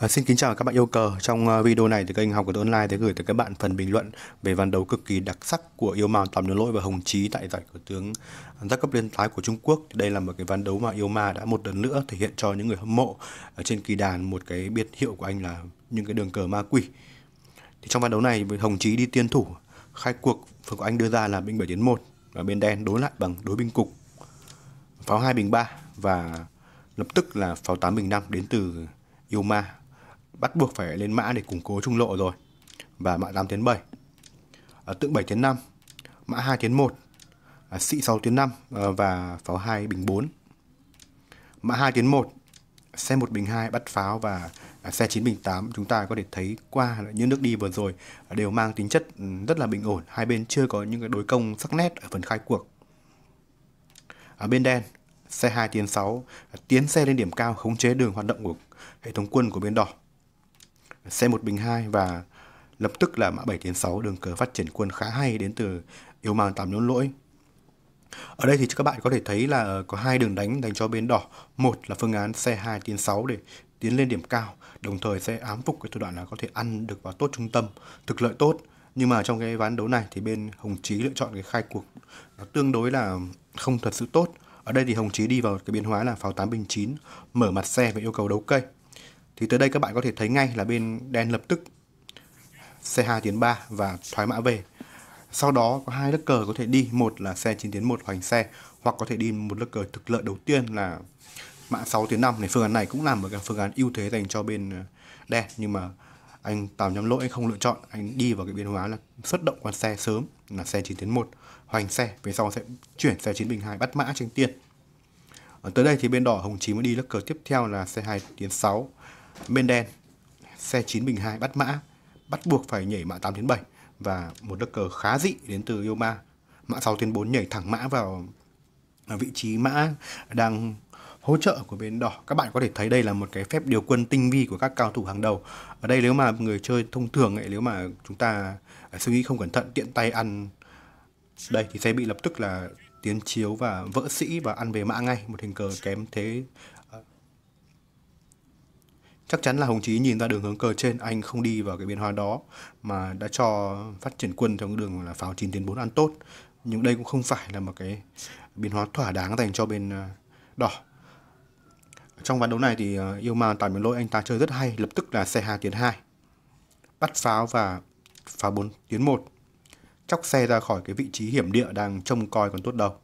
À, xin kính chào các bạn yêu cờ. Trong uh, video này thì kênh học của tôi online sẽ gửi tới các bạn phần bình luận về ván đấu cực kỳ đặc sắc của Yêu Ma Tầm Đường Lỗi và Hồng Chí tại giải cờ tướng giáp cấp liên thái của Trung Quốc. Thì đây là một cái ván đấu mà Yêu Ma đã một lần nữa thể hiện cho những người hâm mộ ở trên kỳ đàn một cái biệt hiệu của anh là những cái đường cờ ma quỷ. Thì trong ván đấu này Hồng Chí đi tiên thủ khai cuộc phần của anh đưa ra là binh bảy đến một và bên đen đối lại bằng đối binh cục pháo hai bình ba và lập tức là pháo tám bình năm đến từ Yêu Ma bắt buộc phải lên mã để củng cố trung lộ rồi. Và mã 8 tiến 7 à, tượng 7 tiến 5 mã 2 tiến 1 à, sĩ 6 tiến 5 à, ờ, và pháo 2 bình 4 mã 2 tiến 1 xe 1 bình 2 bắt pháo và à, xe 9 bình 8 chúng ta có thể thấy qua những nước đi vừa rồi à, đều mang tính chất ừ, rất là bình ổn. Hai bên chưa có những cái đối công sắc nét ở phần khai cuộc. Ở bên đen xe 2 tiến 6 à, tiến xe lên điểm cao khống chế đường hoạt động của hệ thống quân của bên đỏ xe một bình hai và lập tức là mã 7 tiến 6 đường cờ phát triển quân khá hay đến từ yêu màng tám nhốn lỗi. Ở đây thì các bạn có thể thấy là ờ, có hai đường đánh dành cho bên đỏ. Một là phương án xe 2 tiến 6 để tiến lên điểm cao, đồng thời sẽ ám phục cái thủ đoạn là có thể ăn được vào tốt trung tâm, thực lợi tốt. Nhưng mà trong cái ván đấu này thì bên Hồng Chí lựa chọn cái khai cuộc nó tương đối là không thật sự tốt. Ở đây thì Hồng Chí đi vào cái biến hóa là pháo 8 bình 9, mở mặt xe và yêu cầu đấu cây thì tới đây các bạn có thể thấy ngay là bên đen lập tức. C2 tiến 3 và thoái mã về. Sau đó có hai lớp cờ có thể đi. Một là xe 9 tiến 1 hoành xe, hoặc có thể đi một lớp cờ thực lợi đầu tiên là mã 6 tiến 5 này, phương án này cũng là một cái phương án ưu thế dành cho bên ờ, đen. Nhưng mà anh Tào nhắm lỗi anh không lựa chọn. Anh đi vào cái biến hóa là xuất động con xe sớm là xe 9 tiến 1 hoành xe. Về sau sẽ chuyển xe 9 bình 2 bắt mã tranh tiền ở ờ, tới đây thì bên đỏ hồng chí mới đi lớp cờ tiếp theo là xe 2 tiến 6 bên đen, xe 9 bình 2 bắt mã, bắt buộc phải nhảy mã 8 đến 7 và một đất cờ khá dị đến từ Yoma. Mã 6 tiến 4 nhảy thẳng mã vào vị trí mã đang hỗ trợ của bên đỏ. Các bạn có thể thấy đây là một cái phép điều quân tinh vi của các cao thủ hàng đầu. Ở đây nếu mà người chơi thông thường ấy, nếu mà chúng ta suy nghĩ không cẩn thận, tiện tay ăn đây, thì sẽ bị lập tức là tiến chiếu và vỡ sĩ và ăn về mã ngay. Một hình cờ kém thế chắc chắn là Hồng Chí nhìn ra đường hướng cờ trên, anh không đi vào cái biến hóa đó, mà đã cho phát triển quân theo đường là pháo 9 tiến 4 ăn tốt. Nhưng đây cũng không phải là một cái biến hóa thỏa đáng dành cho bên à, đỏ. Trong ván đấu này thì à, yêu ma tại miền lỗi anh ta chơi rất hay, lập tức là xe 2 tiến 2 bắt pháo và pháo 4 tiến 1 chóc xe ra khỏi cái vị trí hiểm địa đang trông coi còn tốt đầu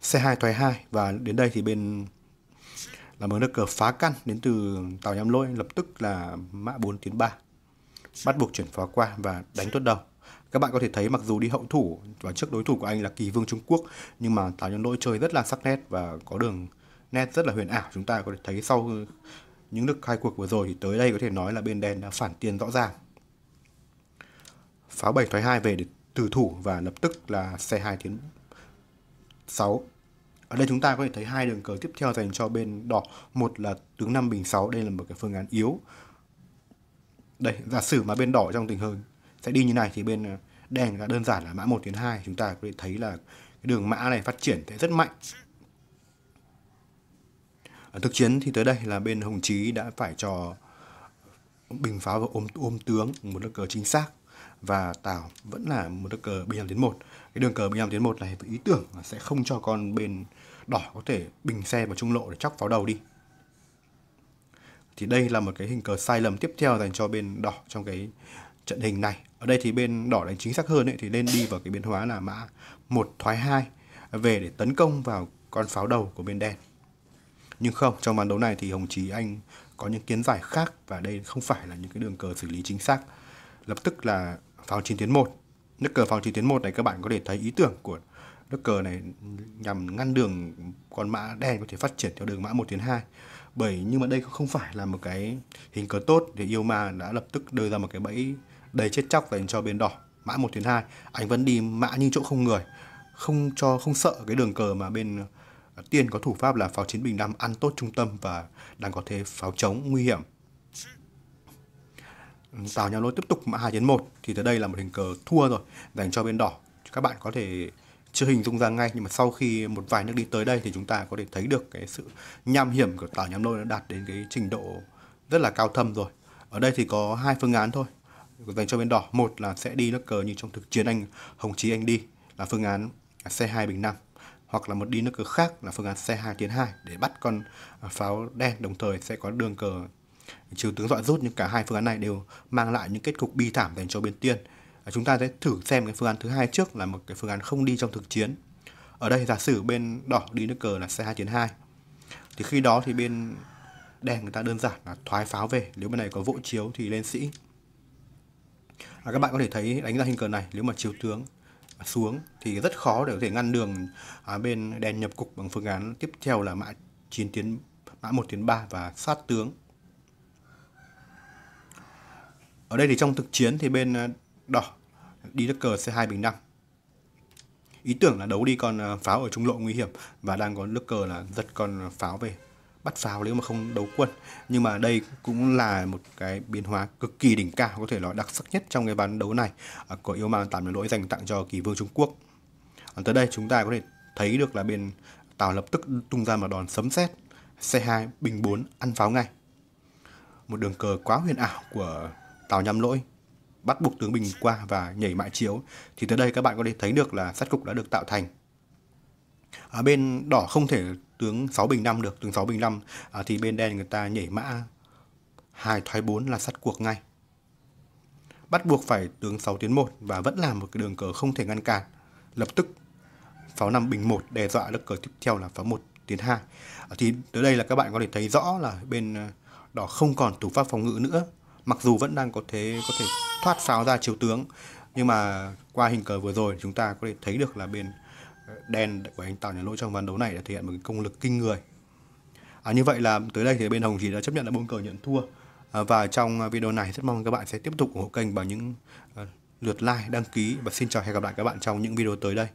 xe 2 thoái 2 và đến đây thì bên là một nước cờ phá căn đến từ tàu nhắm lôi lập tức là mã 4 tiến 3 bắt buộc chuyển phá qua và đánh tốt đầu. Các bạn có thể thấy mặc dù đi hậu thủ, và trước đối thủ của anh là kỳ vương Trung Quốc, nhưng mà tàu nhắm lôi chơi rất là sắc nét và có đường nét rất là huyền ảo. Chúng ta có thể thấy sau những nước khai cuộc vừa rồi thì tới đây có thể nói là bên đen đã phản tiền rõ ràng. Pháo 7 thoái 2 về để từ thủ và lập tức là xe 2 tiến 6 ở đây chúng ta có thể thấy hai đường cờ tiếp theo dành cho bên đỏ. Một là tướng 5 bình 6 đây là một cái phương án yếu. Đây, giả sử mà bên đỏ trong tình huống sẽ đi như này thì bên ờ, đen là đơn giản là mã 1 tiến 2 chúng ta có thể thấy là cái đường mã này phát triển sẽ rất mạnh. Ở thực chiến thì tới đây là bên Hồng Chí đã phải cho ờ, bình pháo và ôm ôm tướng, một lớp cờ chính xác và Tào vẫn là một đường cờ bình 5 tiến 1 cái đường cờ bình 5 tiến 1 này với ý tưởng là sẽ không cho con bên đỏ có thể bình xe vào trung lộ để chóc pháo đầu đi. Thì đây là một cái hình cờ sai lầm tiếp theo dành cho bên đỏ trong cái trận hình này. Ở đây thì bên đỏ đánh chính xác hơn ấy, thì nên đi vào cái biến hóa là mã một thoái hai về để tấn công vào con pháo đầu của bên đen. Nhưng không trong màn đấu này thì hồng chí anh có những kiến giải khác và đây không phải là những cái đường cờ xử lý chính xác lập tức là pháo chiến tiến 1 nước cờ pháo chiến tiến 1 này các bạn có thể thấy ý tưởng của nước cờ này nhằm ngăn đường con mã đen có thể phát triển theo đường mã 1 tiến 2 bởi nhưng mà đây không phải là một cái hình cờ tốt thì yêu ma đã lập tức đưa ra một cái bẫy đầy chết chóc dành cho bên đỏ mã 1 tiến 2 anh vẫn đi mã như chỗ không người, không cho, không sợ cái đường cờ mà bên tiên có thủ pháp là pháo chiến bình năm ăn tốt trung tâm và đang có thế pháo chống nguy hiểm. Tào nhau lôi tiếp tục mã 2 tiến 1 thì tới đây là một hình cờ thua rồi, dành cho bên đỏ. Các bạn có thể chưa hình dung ra ngay, nhưng mà sau khi một vài nước đi tới đây thì chúng ta có thể thấy được cái sự nham hiểm của Tào nhắm lôi đã đạt đến cái trình độ rất là cao thâm rồi. Ở đây thì có hai phương án thôi, dành cho bên đỏ. Một là sẽ đi nước cờ như trong thực chiến anh hồng chí, anh đi là phương án c2 bình 5 hoặc là một đi nước cờ khác là phương án c2 tiến 2 để bắt con pháo đen, đồng thời sẽ có đường cờ chiều tướng dọa rút nhưng cả hai phương án này đều mang lại những kết cục bi thảm dành cho bên tiên. À, chúng ta sẽ thử xem cái phương án thứ hai trước là một cái phương án không đi trong thực chiến. Ở đây giả sử bên đỏ đi nước cờ là c2 tiến 2 thì khi đó thì bên đen người ta đơn giản là thoái pháo về. Nếu bên này có vỗ chiếu thì lên sĩ. À, các bạn có thể thấy đánh ra hình cờ này nếu mà chiếu tướng xuống thì rất khó để có thể ngăn đường à, bên đen nhập cục bằng phương án tiếp theo là mã 9 tiến mã 1 tiến 3 và sát tướng. Ở đây thì trong thực chiến thì bên ờ, đỏ đi nước cờ C2 bình 5 ý tưởng là đấu đi con ờ, pháo ở trung lộ nguy hiểm và đang có nước cờ là giật con pháo về bắt pháo nếu mà không đấu quân. Nhưng mà đây cũng là một cái biến hóa cực kỳ đỉnh cao có thể nói đặc sắc nhất trong cái ván đấu này ờ, của yêu mang tám lỗi dành tặng cho kỳ vương Trung Quốc. À, tới đây chúng ta có thể thấy được là bên Tào lập tức tung ra một đòn sấm sét C2 bình 4 ăn pháo ngay. Một đường cờ quá huyền ảo của Tào nhắm lỗi bắt buộc tướng bình qua và nhảy mại chiếu thì tới đây các bạn có thể thấy được là sát cục đã được tạo thành ở bên đỏ không thể tướng 6 bình 5 được, tướng 6 bình 5 à, thì bên đen người ta nhảy mã hai thoái 4 là sát cuộc ngay. Bắt buộc phải tướng 6 tiến 1 và vẫn là một cái đường cờ không thể ngăn cản. Lập tức pháo 5 bình 1 đe dọa lớp cờ tiếp theo là pháo 1 tiến 2. À, thì tới đây là các bạn có thể thấy rõ là bên ờ, đỏ không còn thủ pháp phòng ngự nữa. Mặc dù vẫn đang có thể có thể thoát pháo ra chiếu tướng nhưng mà qua hình cờ vừa rồi chúng ta có thể thấy được là bên ờ, đen của anh Tào Nhà Lỗi trong ván đấu này đã thể hiện một cái công lực kinh người. À, như vậy là tới đây thì bên Hồng chỉ đã chấp nhận là bốn cờ nhận thua. À, và trong video này rất mong các bạn sẽ tiếp tục ủng hộ kênh bằng những uh, lượt like, đăng ký và xin chào hẹn gặp lại các bạn trong những video tới đây.